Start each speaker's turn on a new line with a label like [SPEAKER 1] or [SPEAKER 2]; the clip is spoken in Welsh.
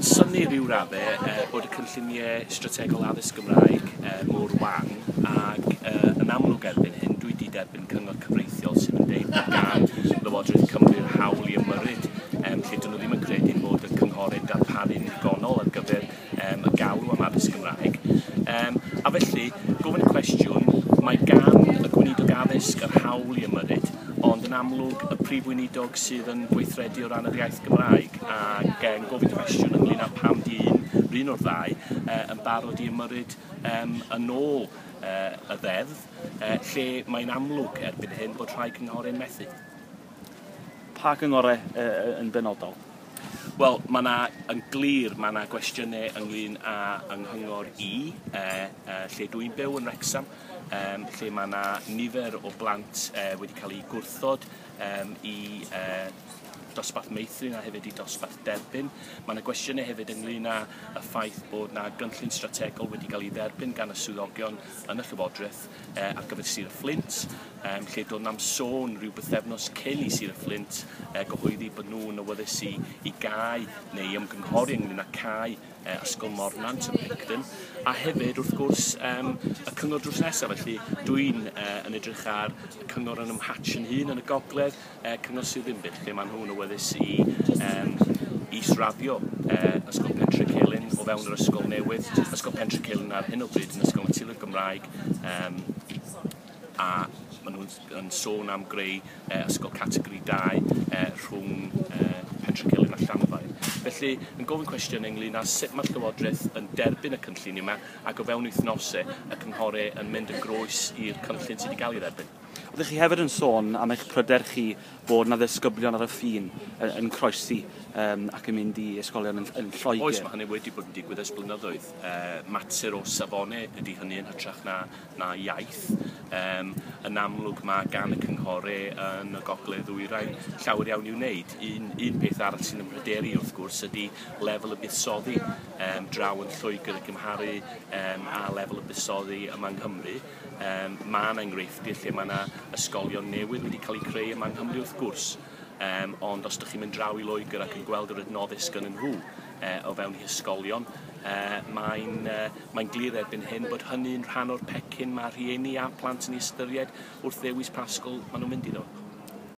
[SPEAKER 1] yn syni rhyw raddau e, bod y cynlluniau strategol addysg Gymraeg e, mor wan ac e, yn amlwg erbyn hyn dwi wedi derbyn cyngor cyfreithiol sydd yn deud bod gan Lywodraeth Cymru'r hawl i ymyryd em, lle dyn nhw ddim yn credu bod y cynghorydd darparu'n gonol ar gyfer em, y galw am addysg Gymraeg. Em, a felly, gofyn y cwestiwn, mae gan y gweinidog addysg yr hawl i ymyryd yn amlwg y prif weinidog sydd yn gweithredu o ran yr iaith Gymraeg ac e, yn gofyn cwestiwn ynglyn â pam di un, un o'r ddau e, yn barod i ymyryd um, yn ôl uh, y ddeddf uh, lle mae'n amlwg erbyn hyn bod rhai cynghorau'n methu.
[SPEAKER 2] Pa gyngorau uh, yn benodol?
[SPEAKER 1] Wel, mae yna yn glir, mae yna gwestiynau ynglyn â ynghyngor i, e, e, lle dwi'n byw yn Wrexham, e, lle mae yna nifer o blant e, wedi cael eu gwrthod e, i e, dosbarth meithrin a hefyd i dosbarth derbyn. Mae yna gwestiynau hefyd ynglyn â y ffaith bod yna gynllun strategol wedi cael ei dderbyn gan y swyddogion yn y Llywodraeth eh, ar gyfer Sir y Flint, e, lle dod nam sôn rhyw bythefnos cyn i Sir y Flint eh, gyhoeddi bod nhw'n awyddus i, i gau neu ymgynghori ynglyn â cau e, Ysgol Mornant yn Picton, a hefyd wrth gwrs um, y cyngor drws nesaf, felly dwi'n e, yn edrych ar y cyngor yn ymhatch yn hun yn y gogledd, e, cyngor sydd ddim byd, lle mae nhw'n awyddus i um, israfio e, Ysgol Pentre Celyn o fewn yr Ysgol Newydd, Ysgol Pentre Celyn ar hyn o bryd yn Ysgol Matilwyr Gymraeg, um, a maen nhw'n sôn am greu e, ysgol categori 2 e, rhwng e, Pentre Celyn a Llanfair Felly, yn gofyn cwestiwn ynglyn â sut mae'r Llywodraeth yn derbyn y cynllun yma ac o fewn wythnosau y cynghorau yn mynd yn groes i'r cynllun sydd wedi cael ei dderbyn.
[SPEAKER 2] Oeddech chi hefyd yn sôn am eich pryder chi bod na ddisgyblion ar y ffin yn, yn croesi um, ac yn mynd i ysgolion yn, yn Lloegr.
[SPEAKER 1] Oes, mae hynny wedi bod yn digwydd ers blynyddoedd. E, mater o safone ydy hynny yn hytrach na, na iaith. Um, e, yn amlwg mae gan y cynghorau yn y gogledd ddwyrain llawer iawn i'w wneud. Un, un peth arall sy'n ymryderi wrth gwrs ydy lefel y buddsoddi um, e, draw yn Lloegr y gymharu um, a lefel y buddsoddi yma yng Nghymru. Um, mae yna enghreifftiau lle mae yna ysgolion newydd wedi cael eu creu yma yng Nghymru wrth gwrs. Um, ond os ydych chi'n mynd draw i Loegr ac yn gweld yr adnoddus gan nhw uh, o fewn i ysgolion, uh, mae'n uh, mae glir erbyn hyn bod hynny'n rhan o'r pecyn mae rhieni a plant yn ei ystyried wrth ddewis pasgol maen nhw'n mynd iddo.